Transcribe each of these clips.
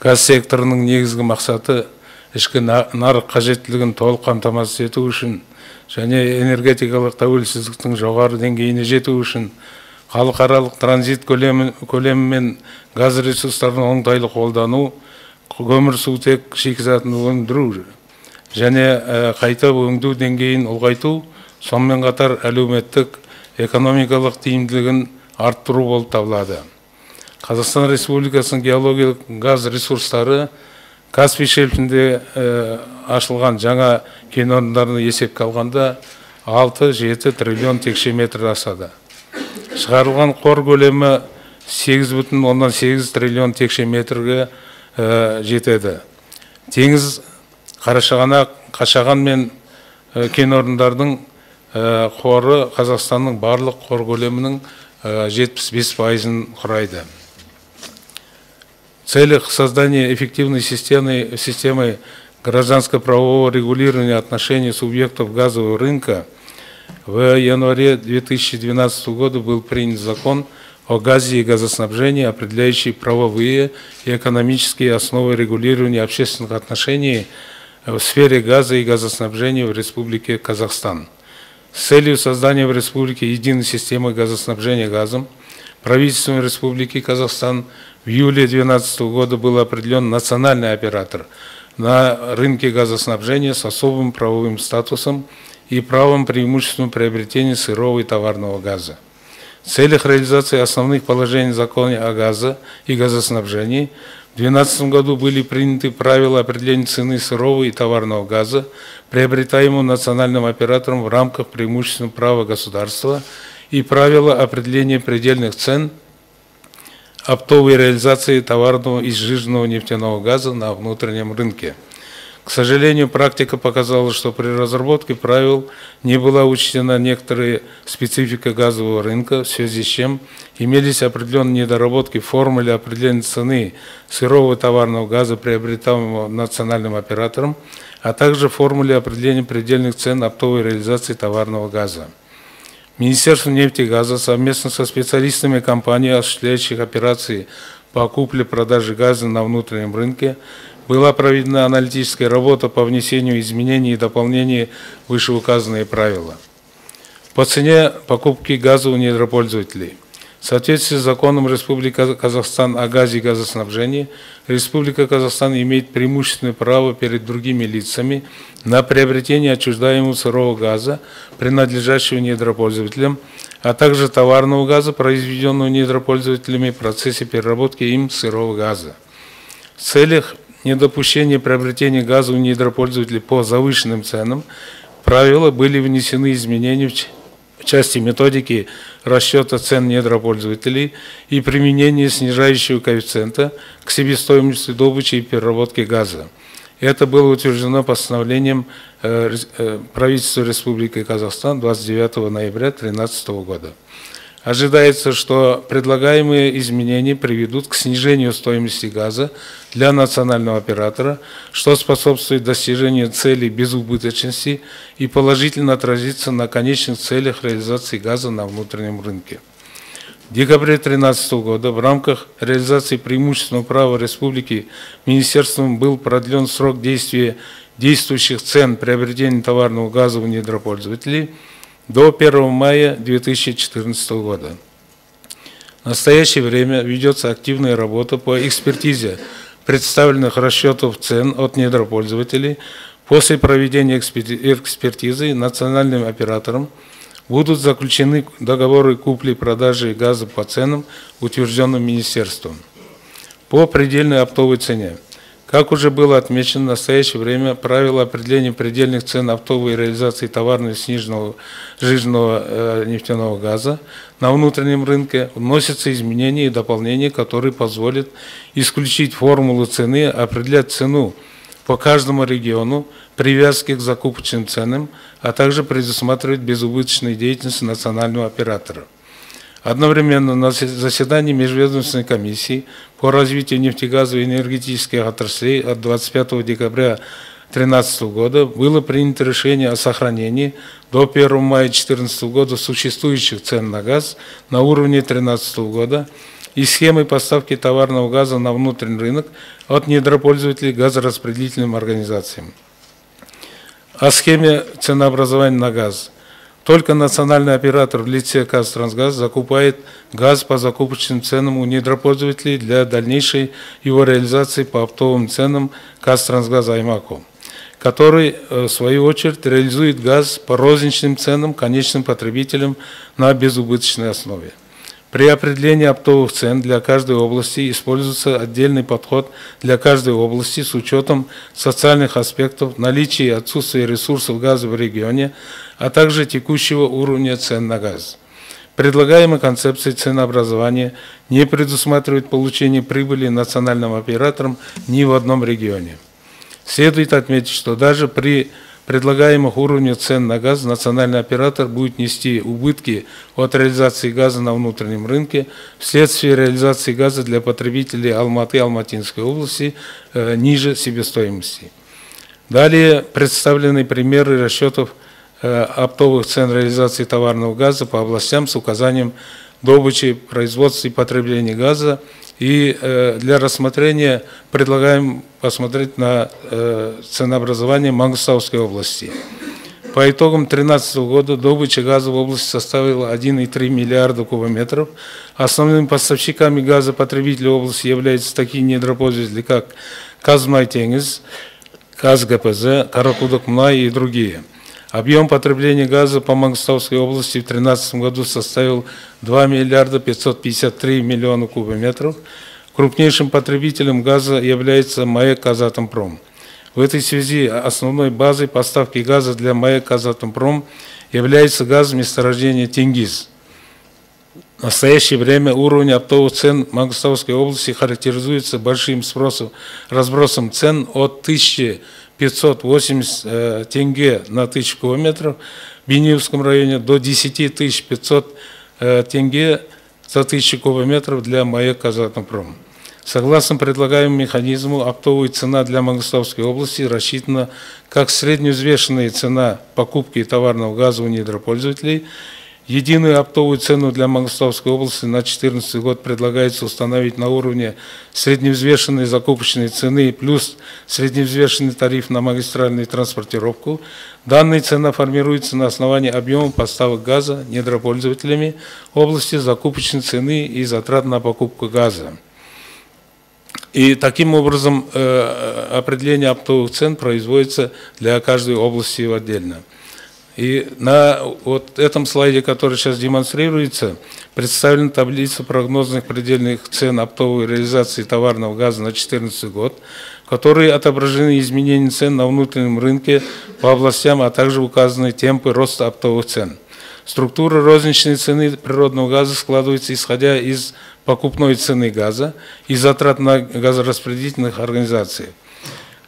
газ секторының негізгі мақсаты ішкі нарық қажеттілігін толық қамтамасыз ету үшін және энергетикалық тәуелсіздіктің жоғары деңгейіне жету үшін халықаралық транзит көлемі, көлемі мен газ ресурстарын оңтайлы қолдану көмірсутек шикізатын өндіру және қайта өңдеу деңгейін ұлғайту сонымен қатар әлеуметтік экономикалық тиімділігін арттыру болып табылады. Қазақстан республикасының геологиялық газ ресурстары каспий шельфінде ашылған жаңа кен орындарын есепке алғанда алты жеті триллион текше метр асады. Шығарылған қор көлемі сегіз бүтін оннан сегіз триллион текше метрге жетеді. Теңіз қарашығанақ қашаған мен кен орындардың қоры қазақстанның барлық қор көлемінің жетпіс бес пайызын құрайды. Целях создания эффективной системы, системы гражданско-правового регулирования отношений субъектов газового рынка в январе 2012 года был принят закон о газе и газоснабжении, определяющий правовые и экономические основы регулирования общественных отношений в сфере газа и газоснабжения в Республике Казахстан. С целью создания в Республике единой системы газоснабжения газом правительством Республики Казахстан в июле 2012 года был определен национальный оператор на рынке газоснабжения с особым правовым статусом и правом преимущественного приобретения сырого и товарного газа. В целях реализации основных положений закона о газе и газоснабжении в 2012 году были приняты правила определения цены сырого и товарного газа, приобретаемого национальным оператором в рамках преимущественного права государства и правила определения предельных цен оптовой реализации товарного и сжиженного нефтяного газа на внутреннем рынке. К сожалению, практика показала, что при разработке правил не была учтена некоторая специфика газового рынка, в связи с чем имелись определенные недоработки в формуле определения цены сырого товарного газа, приобретаемого национальным оператором, а также в формуле определения предельных цен оптовой реализации товарного газа. Министерство нефти и газа совместно со специалистами компаний, осуществляющих операции по купле-продаже газа на внутреннем рынке, была проведена аналитическая работа по внесению изменений и дополнений вышеуказанные правила. По цене покупки газа у недропользователей – в соответствии с законом Республики Казахстан о газе и газоснабжении, Республика Казахстан имеет преимущественное право перед другими лицами на приобретение отчуждаемого сырого газа, принадлежащего недропользователям, а также товарного газа, произведенного недропользователями в процессе переработки им сырого газа. В целях недопущения приобретения газа у недропользователей по завышенным ценам правила были внесены изменения в части методики расчета цен недропользователей и применения снижающего коэффициента к себестоимости добычи и переработки газа. Это было утверждено постановлением э, э, правительства Республики Казахстан 29 ноября 2013 года. Ожидается, что предлагаемые изменения приведут к снижению стоимости газа для национального оператора, что способствует достижению целей безубыточности и положительно отразится на конечных целях реализации газа на внутреннем рынке. В декабре 2013 года в рамках реализации преимущественного права республики министерством был продлен срок действия действующих цен приобретения товарного газа у недропользователей – до 1 мая 2014 года. В настоящее время ведется активная работа по экспертизе представленных расчетов цен от недропользователей. После проведения экспертизы национальным оператором будут заключены договоры купли-продажи газа по ценам, утвержденным министерством. По предельной оптовой цене как уже было отмечено, в настоящее время правила определения предельных цен оптовой реализации товарного сниженного жирного э, нефтяного газа на внутреннем рынке вносятся изменения и дополнения, которые позволят исключить формулу цены, определять цену по каждому региону, привязки к закупочным ценам, а также предусматривать безубыточную деятельность национального оператора. Одновременно на заседании Межведомственной комиссии по развитию нефтегазовой и энергетических отраслей от 25 декабря 2013 года было принято решение о сохранении до 1 мая 2014 года существующих цен на газ на уровне 2013 года и схемой поставки товарного газа на внутренний рынок от недропользователей газораспределительным организациям. О схеме ценообразования на газ. Только национальный оператор в лице Казтрансгаз закупает газ по закупочным ценам у недропользователей для дальнейшей его реализации по оптовым ценам Казтрансгаза Аймаку который, э, в свою очередь, реализует газ по розничным ценам конечным потребителям на безубыточной основе. При определении оптовых цен для каждой области используется отдельный подход для каждой области с учетом социальных аспектов, наличия и отсутствия ресурсов газа в регионе, а также текущего уровня цен на газ. Предлагаемая концепция ценообразования не предусматривает получение прибыли национальным операторам ни в одном регионе. Следует отметить, что даже при предлагаемых уровнях цен на газ национальный оператор будет нести убытки от реализации газа на внутреннем рынке вследствие реализации газа для потребителей Алматы и Алматинской области э, ниже себестоимости. Далее представлены примеры расчетов оптовых цен реализации товарного газа по областям с указанием добычи, производства и потребления газа и э, для рассмотрения предлагаем посмотреть на э, ценообразование Мангостауской области. По итогам 2013 года добыча газа в области составила 1,3 миллиарда кубометров. Основными поставщиками газа потребителей области являются такие недропользователи, как Казмайтеңіз, КазГПЗ, Каракудок-Мнай и другие – Объем потребления газа по Мангостауской области в 2013 году составил 2 миллиарда 553 миллиона кубометров. Крупнейшим потребителем газа является МАЭК «Казатомпром». В этой связи основной базой поставки газа для МАЭК «Казатомпром» является газ месторождения Тенгиз. В настоящее время уровень оптовых цен Мангостауской области характеризуется большим спросом, разбросом цен от 1000 580 э, тенге на тысячу километров, в Бениевском районе до 10 500 э, тенге за тысячу кубометров для МАЭК «Казатомпром». Согласно предлагаемому механизму, оптовая цена для Мангостовской области рассчитана как средневзвешенная цена покупки товарного газа у недропользователей Единую оптовую цену для Мангостовской области на 2014 год предлагается установить на уровне средневзвешенной закупочной цены плюс средневзвешенный тариф на магистральную транспортировку. Данная цена формируется на основании объема поставок газа недропользователями области закупочной цены и затрат на покупку газа. И таким образом э, определение оптовых цен производится для каждой области отдельно. И на вот этом слайде, который сейчас демонстрируется, представлена таблица прогнозных предельных цен оптовой реализации товарного газа на 2014 год, в которой отображены изменения цен на внутреннем рынке по областям, а также указаны темпы роста оптовых цен. Структура розничной цены природного газа складывается исходя из покупной цены газа и затрат на газораспределительных организаций.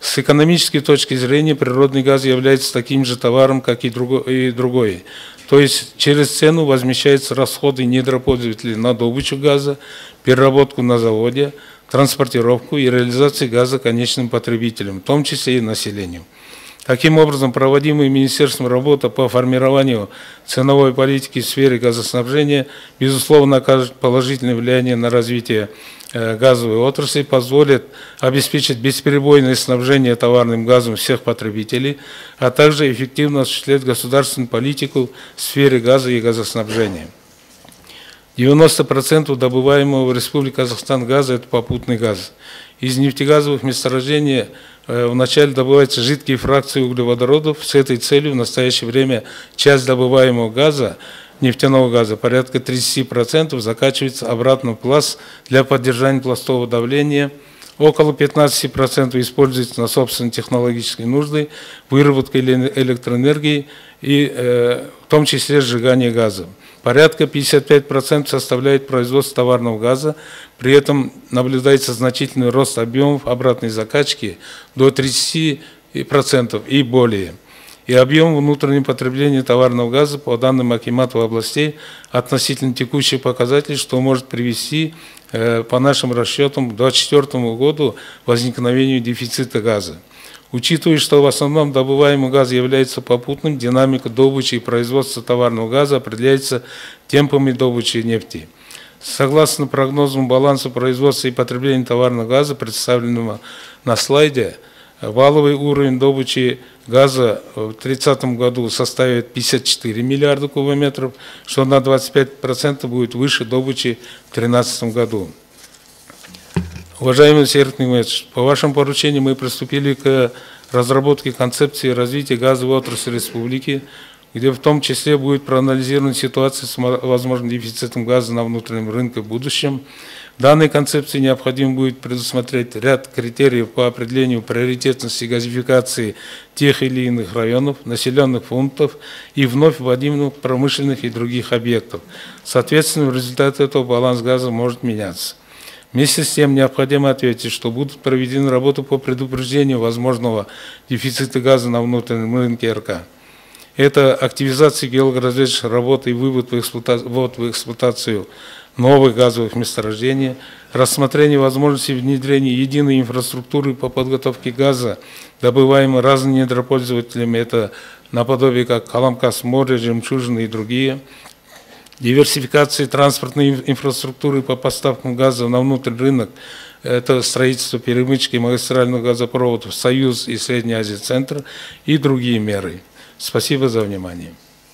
С экономической точки зрения природный газ является таким же товаром, как и другой. То есть через цену возмещаются расходы недропользователей на добычу газа, переработку на заводе, транспортировку и реализацию газа конечным потребителям, в том числе и населению. Таким образом, проводимая Министерством работа по формированию ценовой политики в сфере газоснабжения, безусловно, окажет положительное влияние на развитие Э, газовой отрасли позволит обеспечить бесперебойное снабжение товарным газом всех потребителей, а также эффективно осуществлять государственную политику в сфере газа и газоснабжения. 90% добываемого в Республике Казахстан газа – это попутный газ. Из нефтегазовых месторождений э, вначале добываются жидкие фракции углеводородов. С этой целью в настоящее время часть добываемого газа нефтяного газа, порядка 30% закачивается обратно в пласт для поддержания пластового давления, около 15% используется на собственные технологические нужды, выработка электроэнергии и э, в том числе сжигание газа. Порядка 55% составляет производство товарного газа, при этом наблюдается значительный рост объемов обратной закачки до 30% и более и объем внутреннего потребления товарного газа по данным Акиматов областей относительно текущих показателей, что может привести э, по нашим расчетам к 2024 году возникновению дефицита газа. Учитывая, что в основном добываемый газ является попутным, динамика добычи и производства товарного газа определяется темпами добычи нефти. Согласно прогнозам баланса производства и потребления товарного газа, представленного на слайде, валовый уровень добычи газа в 2030 году составит 54 миллиарда кубометров, что на 25% будет выше добычи в 2013 году. Уважаемый Сергей Николаевич, по вашему поручению мы приступили к разработке концепции развития газовой отрасли республики, где в том числе будет проанализирована ситуация с возможным дефицитом газа на внутреннем рынке в будущем. В данной концепции необходимо будет предусмотреть ряд критериев по определению приоритетности газификации тех или иных районов, населенных пунктов и вновь вводимых промышленных и других объектов. Соответственно, в результате этого баланс газа может меняться. Вместе с тем необходимо ответить, что будут проведены работы по предупреждению возможного дефицита газа на внутреннем рынке РК. Это активизация геологоразведочных работ и вывод в, эксплуатацию, ввод в эксплуатацию новых газовых месторождений, рассмотрение возможности внедрения единой инфраструктуры по подготовке газа, добываемой разными недропользователями, это наподобие как Каламкас, море, жемчужины и другие, диверсификации транспортной инфраструктуры по поставкам газа на внутренний рынок, это строительство перемычки магистрального газопровода в Союз и Средняя Азия Центр и другие меры. Спасибо за внимание.